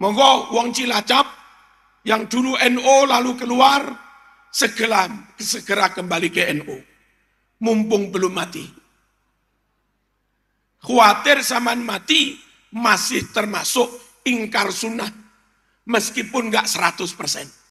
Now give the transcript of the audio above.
Monggo wong Cilacap yang dulu NO lalu keluar, segera, segera kembali ke NO. Mumpung belum mati. Khawatir zaman mati masih termasuk ingkar sunnah. Meskipun nggak 100%.